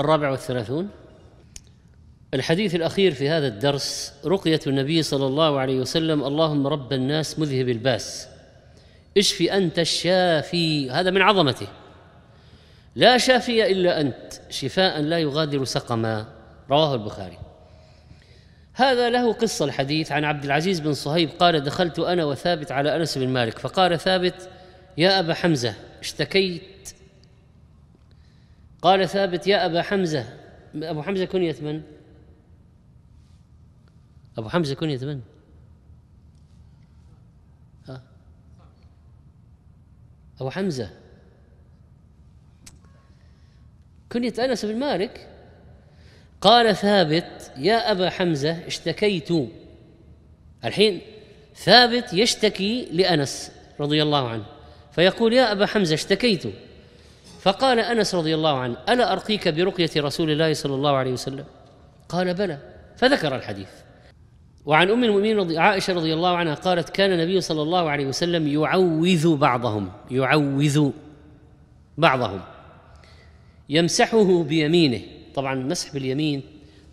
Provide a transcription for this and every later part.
الرابع والثلاثون. الحديث الأخير في هذا الدرس رقية النبي صلى الله عليه وسلم اللهم رب الناس مذهب الباس. اشفي أنت الشافي؟ هذا من عظمته. لا شافي إلا أنت شفاء لا يغادر سقما. رواه البخاري. هذا له قصة الحديث عن عبد العزيز بن صهيب قال دخلت أنا وثابت على أنس بن مالك. فقال ثابت يا أبا حمزة اشتكيت قال ثابت يا أبا حمزة أبو حمزة كنية من؟ أبو حمزة كنية من؟ ها؟ أبو حمزة كنية أنس بن مالك قال ثابت يا أبا حمزة اشتكيت الحين ثابت يشتكي لأنس رضي الله عنه فيقول يا أبا حمزة اشتكيت فقال أنس رضي الله عنه ألا أرقيك برقية رسول الله صلى الله عليه وسلم؟ قال بلى. فذكر الحديث. وعن أم المؤمنين رضي عائشة رضي الله عنها قالت كان النبي صلى الله عليه وسلم يعوذ بعضهم يعوذ بعضهم. يمسحه بيمينه. طبعا المسح باليمين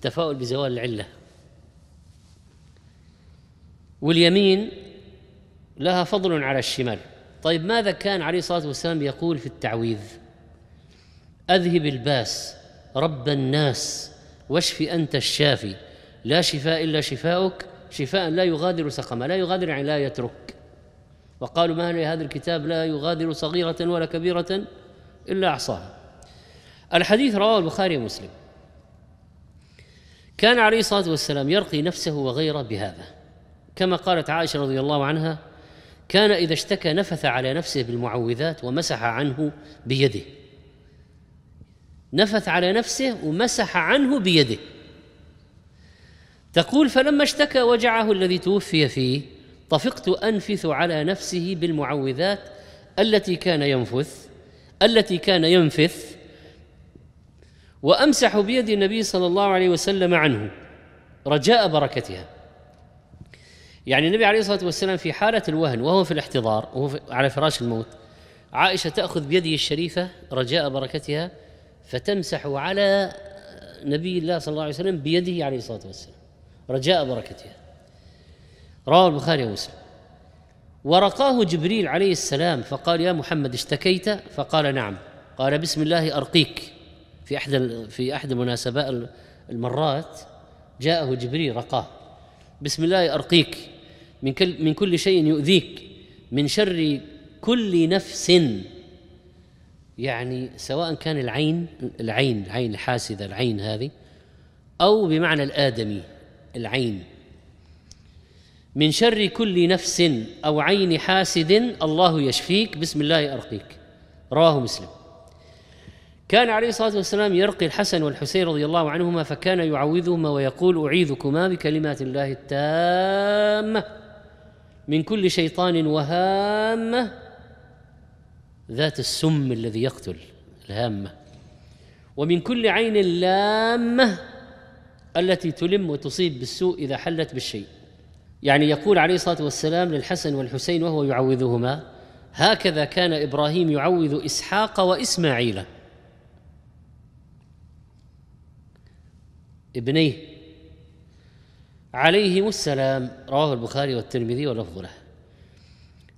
تفاؤل بزوال العلة. واليمين لها فضل على الشمال. طيب ماذا كان عليه الصلاة والسلام يقول في التعويذ؟ أذهب الباس رب الناس واشف أنت الشافي. لا شفاء إلا شفاؤك شفاء لا يغادر سقما لا يغادر يعني لا يترك. وقالوا ما هذا الكتاب لا يغادر صغيرة ولا كبيرة إلا أحصاها. الحديث رواه البخاري ومسلم. كان عليه الصلاة والسلام يرقي نفسه وغيره بهذا. كما قالت عائشة رضي الله عنها كان إذا اشتكى نفث على نفسه بالمعوذات ومسح عنه بيده. نفث على نفسه ومسح عنه بيده. تقول فلما اشتكى وجعه الذي توفي فيه طفقت أنفث على نفسه بالمعوذات التي كان ينفث التي كان ينفث وأمسح بيد النبي صلى الله عليه وسلم عنه رجاء بركتها. يعني النبي عليه الصلاة والسلام في حالة الوهن وهو في الاحتضار وهو على فراش الموت عائشة تأخذ بيده الشريفة رجاء بركتها فتمسح على نبي الله صلى الله عليه وسلم بيده عليه الصلاة والسلام. رجاء بركتها رواه البخاري ومسلم. ورقاه جبريل عليه السلام فقال يا محمد اشتكيت؟ فقال نعم. قال بسم الله أرقيك. في أحد في أحد المناسبات المرات جاءه جبريل رقاه بسم الله أرقيك. من كل من كل شيء يؤذيك. من شر كل نفس. يعني سواء كان العين العين العين الحاسده العين هذه أو بمعنى الآدمي العين. من شر كل نفس أو عين حاسد الله يشفيك. بسم الله أرقيك. رواه مسلم. كان عليه الصلاة والسلام يرقي الحسن والحسين رضي الله عنهما فكان يعوذهما ويقول أعيذكما بكلمات الله التامة من كل شيطان وهامة ذات السم الذي يقتل الهامة. ومن كل عين لامة التي تلم وتصيب بالسوء إذا حلت بالشيء. يعني يقول عليه الصلاة والسلام للحسن والحسين وهو يعوذهما هكذا كان إبراهيم يعوذ إسحاق وإسماعيل. ابنيه عليهم السلام رواه البخاري والترمذي ولفظ له.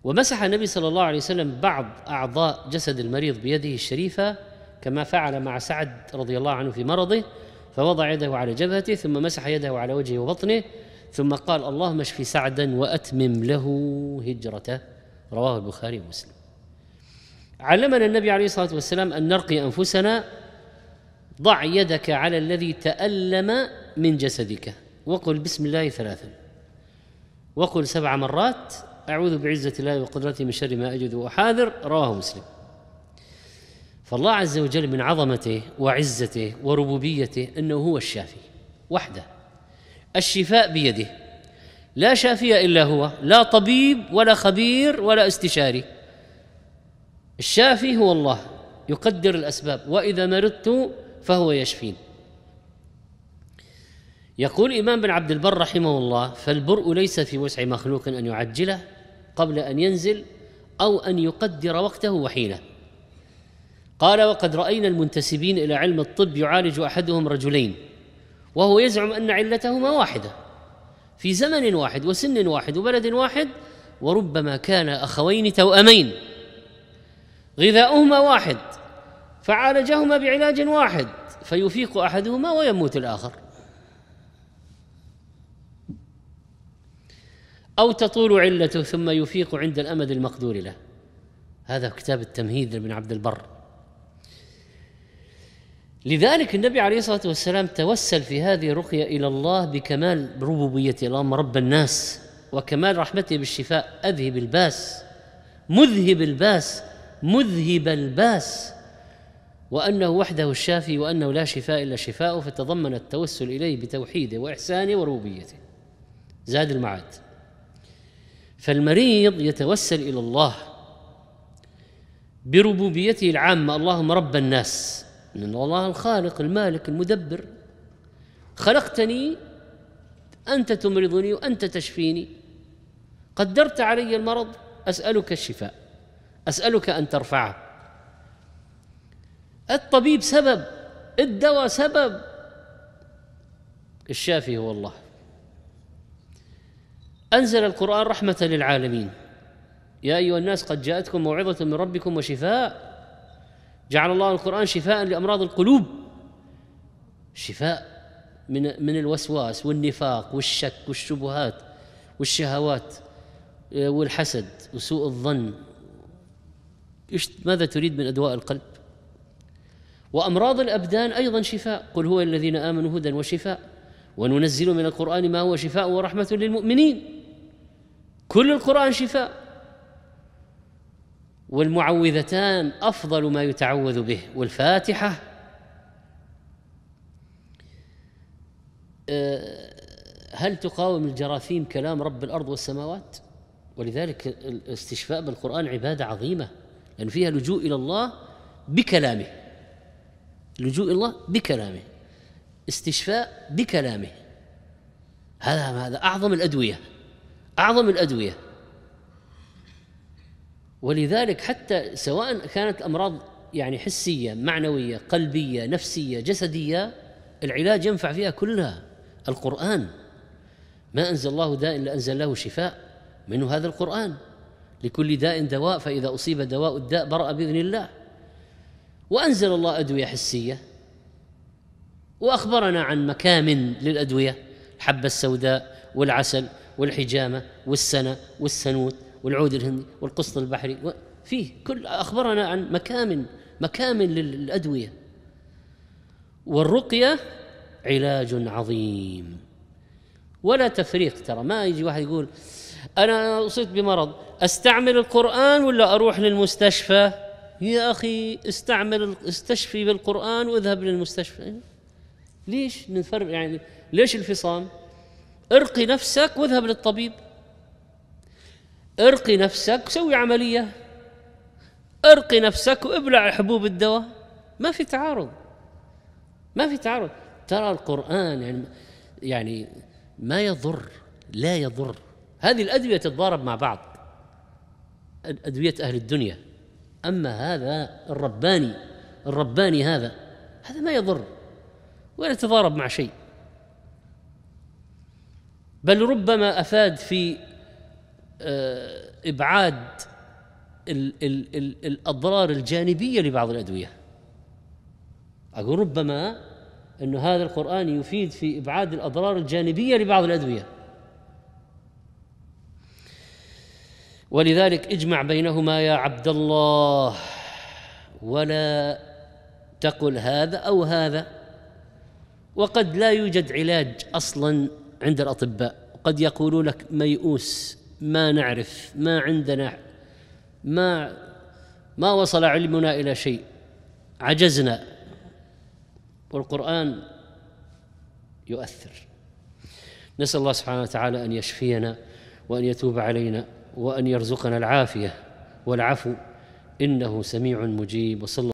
ومسح النبي صلى الله عليه وسلم بعض أعضاء جسد المريض بيده الشريفة كما فعل مع سعد رضي الله عنه في مرضه فوضع يده على جبهته ثم مسح يده على وجهه وبطنه ثم قال اللهم اشف سعدا وأتمم له هجرته. رواه البخاري ومسلم. علمنا النبي عليه الصلاة والسلام أن نرقي أنفسنا ضع يدك على الذي تألم من جسدك. وقل بسم الله ثلاثا. وقل سبع مرات أعوذ بعزة الله وقدرته من شر ما أجد وأحاذر رواه مسلم. فالله عز وجل من عظمته وعزته وربوبيته أنه هو الشافي وحده. الشفاء بيده. لا شافي إلا هو لا طبيب ولا خبير ولا استشاري. الشافي هو الله يقدر الأسباب وإذا مرضت فهو يشفين. يقول الإمام بن عبد البر رحمه الله فالبرء ليس في وسع مخلوق أن يعجله قبل أن ينزل أو أن يقدر وقته وحينه. قال وقد رأينا المنتسبين إلى علم الطب يعالج أحدهم رجلين وهو يزعم أن علتهما واحدة في زمن واحد وسن واحد وبلد واحد وربما كان أخوين توأمين غذاؤهما واحد فعالجهما بعلاج واحد فيفيق أحدهما ويموت الآخر. أو تطول علته ثم يفيق عند الأمد المقدور له. هذا كتاب التمهيد لابن عبد البر. لذلك النبي عليه الصلاة والسلام توسل في هذه الرقية إلى الله بكمال ربوبيته. اللهم رب الناس وكمال رحمته بالشفاء. أذهب الباس مذهب الباس مذهب الباس. وأنه وحده الشافي وأنه لا شفاء إلا شفاؤه فتضمن التوسل إليه بتوحيده وإحسانه وربوبيته. زاد المعاد. فالمريض يتوسل إلى الله بربوبيته العامة اللهم رب الناس ان الله الخالق المالك المدبر. خلقتني أنت تمرضني وأنت تشفيني. قدرت علي المرض أسألك الشفاء أسألك أن ترفعه. الطبيب سبب الدواء سبب. الشافي هو الله. أنزل القرآن رحمة للعالمين. يا أيها الناس قد جاءتكم موعظة من ربكم وشفاء. جعل الله القرآن شفاء لأمراض القلوب. شفاء من من الوسواس والنفاق والشك والشبهات والشهوات آه، والحسد وسوء الظن. ماذا تريد من أدواء القلب؟ وأمراض الأبدان أيضا شفاء. قل هو الذين آمنوا هدى وشفاء. وننزل من القرآن ما هو شفاء ورحمة للمؤمنين. كل القرآن شفاء. والمعوذتان أفضل ما يتعوذ به. والفاتحة آه، هل تقاوم الجراثيم كلام رب الأرض والسماوات؟ ولذلك الاستشفاء بالقرآن عبادة عظيمة لأن فيها لجوء إلى الله بكلامه. لجوء إلى الله بكلامه. استشفاء بكلامه. هذا هذا أعظم الأدوية. أعظم الأدوية. ولذلك حتى سواء كانت الأمراض يعني حسية معنوية قلبية نفسية جسدية العلاج ينفع فيها كلها. القرآن. ما انزل الله داء إلا انزل له شفاء منه هذا القرآن. لكل داء دواء فإذا أصيب دواء الداء برأ بإذن الله. وأنزل الله أدوية حسية. وأخبرنا عن مكامن للأدوية. الحبة السوداء والعسل والحجامة والسنة والسنوت والعود الهندي والقسط البحري فيه كل أخبرنا عن مكامن مكامن للأدوية. والرقية علاج عظيم. ولا تفريق ترى ما يجي واحد يقول أنا أصبت بمرض أستعمل القرآن ولا أروح للمستشفى؟ يا أخي استعمل استشفي بالقرآن وأذهب للمستشفى. ليش نفرق يعني؟ ليش الفصام؟ ارقي نفسك واذهب للطبيب. ارقي نفسك سوي عملية. ارقي نفسك وابلع حبوب الدواء. ما في تعارض. ما في تعارض. ترى القرآن يعني يعني ما يضر لا يضر. هذه الأدوية تتضارب مع بعض. أدوية أهل الدنيا. أما هذا الرباني الرباني هذا هذا ما يضر. ولا يتضارب مع شيء. بل ربما أفاد في آه، إبعاد ال ال ال الأضرار الجانبية لبعض الأدوية. أقول ربما أن هذا القرآن يفيد في إبعاد الأضرار الجانبية لبعض الأدوية. ولذلك اجمع بينهما يا عبد الله ولا تقل هذا أو هذا وقد لا يوجد علاج أصلا عند الأطباء. قد يقولون لك ميؤوس ما نعرف ما عندنا ما ما وصل علمنا إلى شيء. عجزنا. والقرآن يؤثر. نسأل الله سبحانه وتعالى أن يشفينا وأن يتوب علينا وأن يرزقنا العافية والعفو. إنه سميع مجيب. وصلى